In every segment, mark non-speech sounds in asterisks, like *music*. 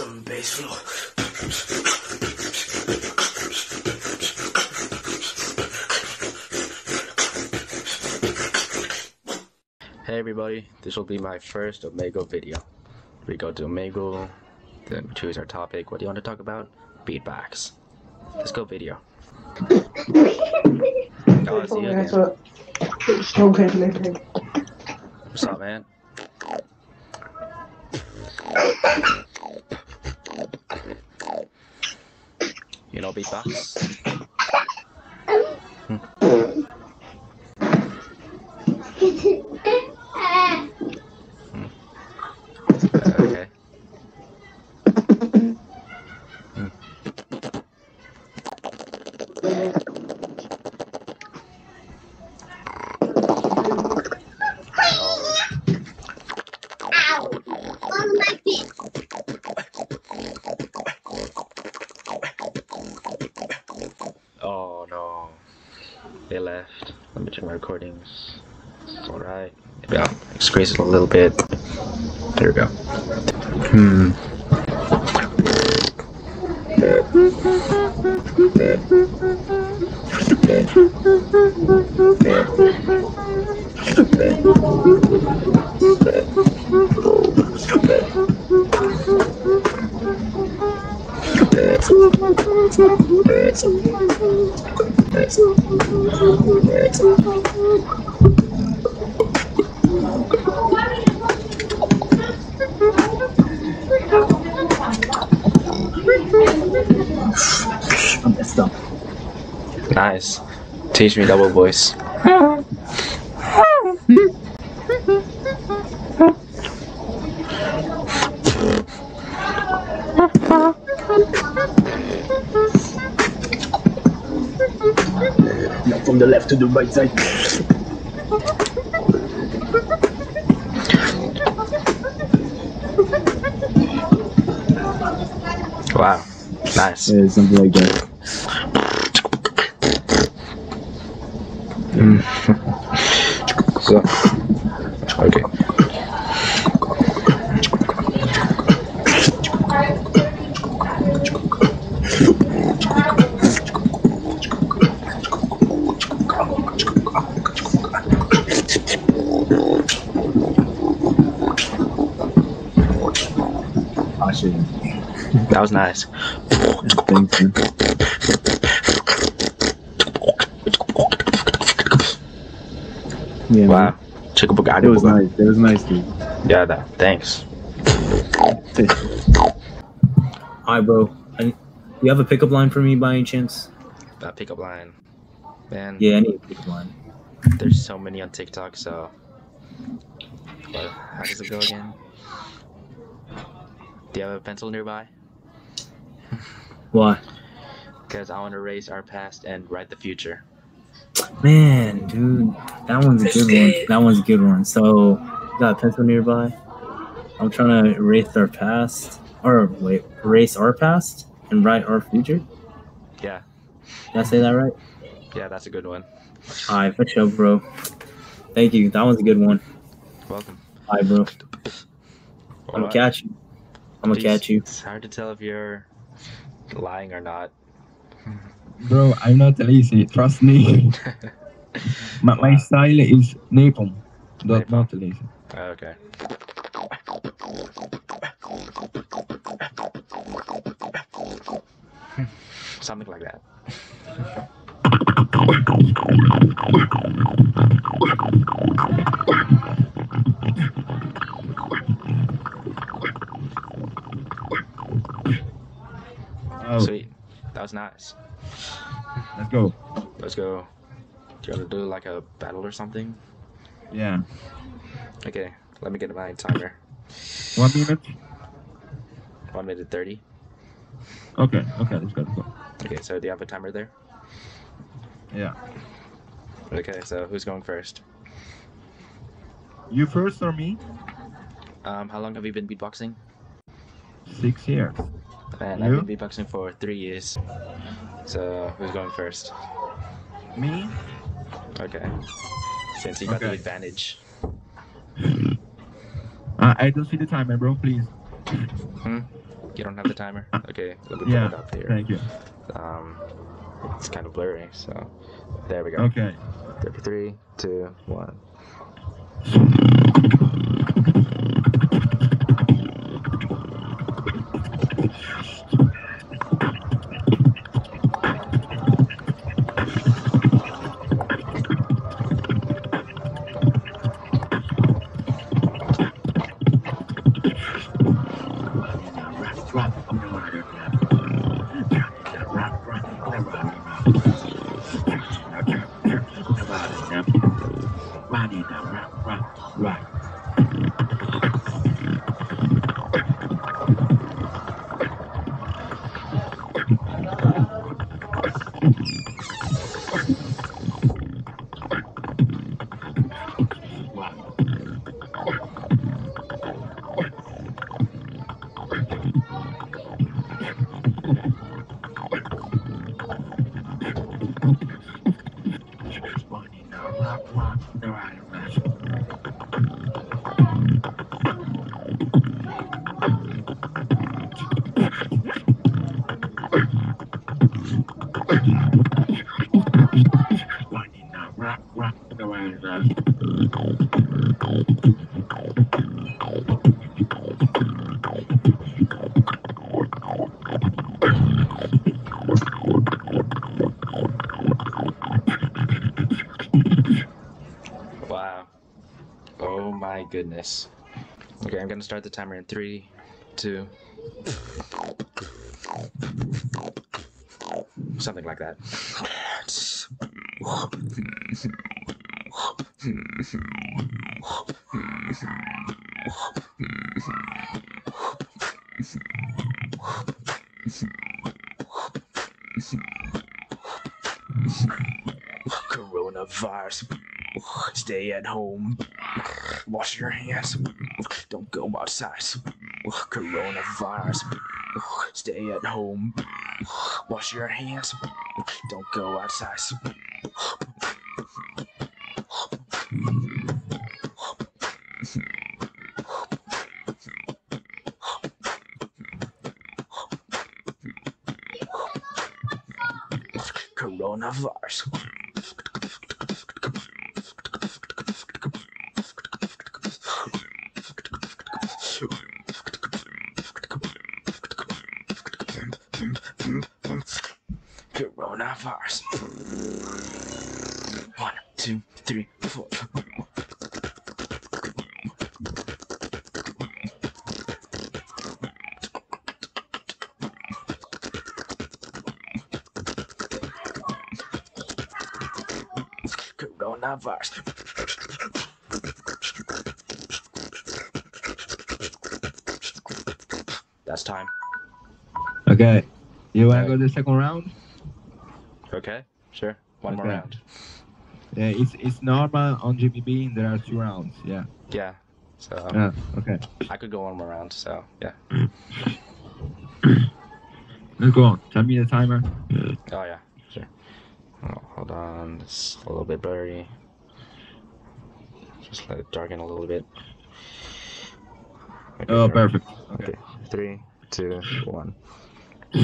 Drum and bass flow. Hey everybody, this will be my first Omegle video. We go to Omegle, then we choose our topic. What do you want to talk about? Beatbox. Let's go video. See you again. What's up, man? You know beatbox? *laughs* Okay. Oh, my recordings. Alright. Yeah, squeeze it a little bit. There we go. Hmm. Nice. Teach me double voice. Now from the left to the right side. Wow. Nice. Yeah, something like that. Shit. That was nice. Thanks, man. Yeah, Wow. Check up man. It was nice. It was nice, dude. Yeah, that. Thanks. Hi, bro. I, you have a pickup line for me by any chance? That pickup line. Man, Yeah, I need a pickup line. there's so many on TikTok, so. What, how does it go again? Do you have a pencil nearby? *laughs* Why? Because I want to erase our past and write the future. Man, dude, that one's a good one. That one's a good one. So, got a pencil nearby? I'm trying to erase our past, or wait, erase our past and write our future. Yeah, Did I say that right? yeah, that's a good one. All right, for sure, bro. Thank you. That one's a good one. Welcome. Hi, bro. I'm gonna catch you. I'm gonna catch you. It's hard to tell if you're lying or not. Bro, I'm not lazy. Trust me. *laughs* my, my style is napalm. Not, Napalm. not lazy. Oh, okay. Something like that. *laughs* Oh, Sweet. That was nice. let's go. Let's go. Do you want to do like a battle or something? Yeah. Okay, let me get my timer. One minute. One minute thirty. Okay. Okay. Let's go. Let's go. Okay, so do you have a timer there? Yeah. Okay, so who's going first? You first or me? Um, how long have you been beatboxing? Six years. Man, You? I've been beatboxing for three years. So who's going first? Me? Okay. Since you got the advantage. *laughs* Uh, I don't see the timer, bro. Please. You You don't have the timer? Okay, me put Yeah, it up here. Thank you. Um, it's kind of blurry, so there we go. Okay. Three, two, one. My goodness. Okay, I'm gonna start the timer in three, two, something like that. Coronavirus. *laughs* Stay at home. *sighs* Wash your hands. *sighs* Don't go outside. *sighs* Coronavirus. Stay at home. Wash your hands. Don't go outside. Coronavirus. One, two, three, four. Coronavirus. That's time. Okay. You wanna Okay. go to the second round? Okay, sure. One more round. Yeah, it's it's normal on GBB. and There are two rounds. Yeah. Yeah. So um, Yeah. Okay. I could go one more round. So yeah. *coughs* Let's go on. Tell me the timer. Oh yeah, sure. Oh, hold on, it's a little bit blurry. Just let it darken a little bit. Oh, okay, Oh, perfect. Okay, three, two, one. *coughs*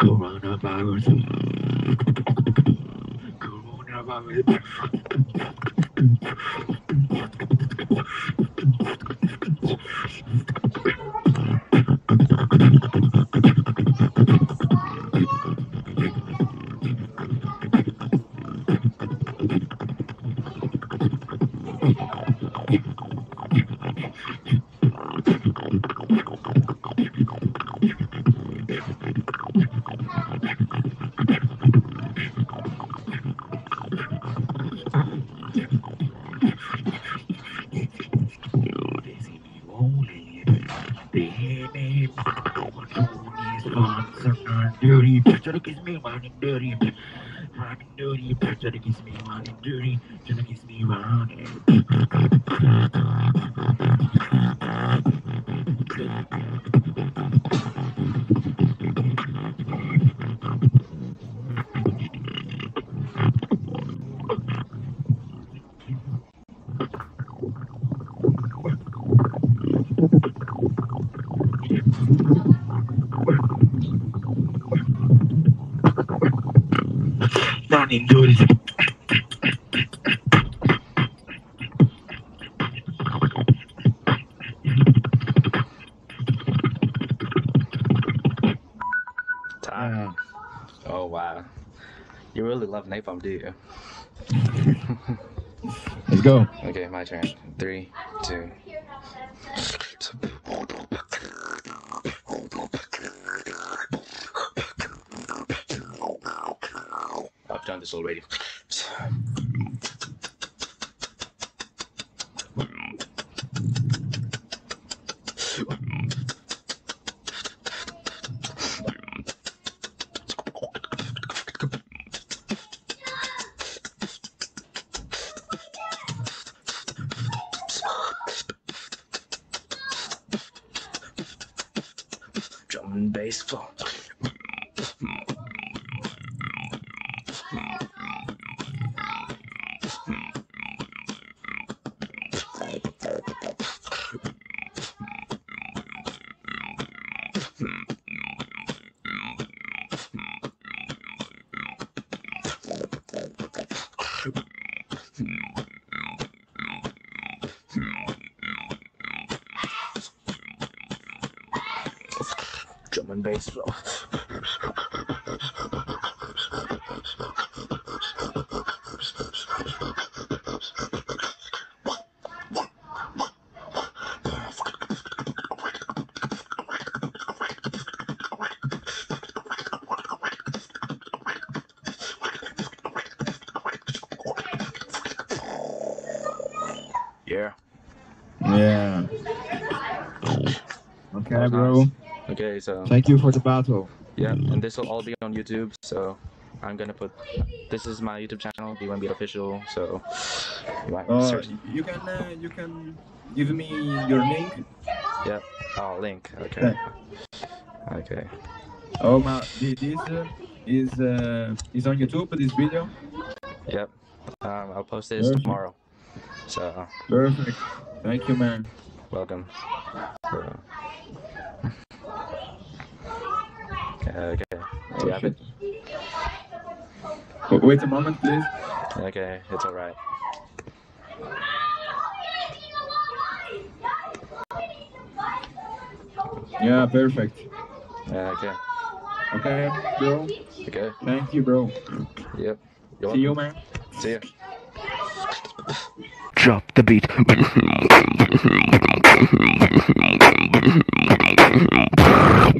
Coronavirus. Coronavirus. dirty, trying to kiss me running. Dirty. I'm dirty, trying to kiss me running. Dirty, trying to kiss me running. I'm. Running. running, dude. Time. Oh wow. You really love napalm, do you? Let's go. Okay, my turn. Three, two. Done this already. Drum and bass flow. Drum and bass flow. Yeah. Yeah. Okay, bro. Okay, so Thank you for the battle. yeah, and this will all be on YouTube. So I'm gonna put this is my YouTube channel, D-Wayne Beat Official. So you might Uh, search. you can uh, you can give me your link. Oh, link. Okay. Okay. Oh my, thi- this uh, is uh, is on YouTube. This video. Yep. Um, I'll post this Perfect. tomorrow. So Perfect. Thank you, man. welcome. So- *laughs* okay. Do you have it? Wait a moment, please. Okay, it's all right. Yeah, perfect. Yeah, okay. Okay, bro. Okay. Thank you, bro. Yep. You're See you, man. See ya. Drop the beat. *laughs*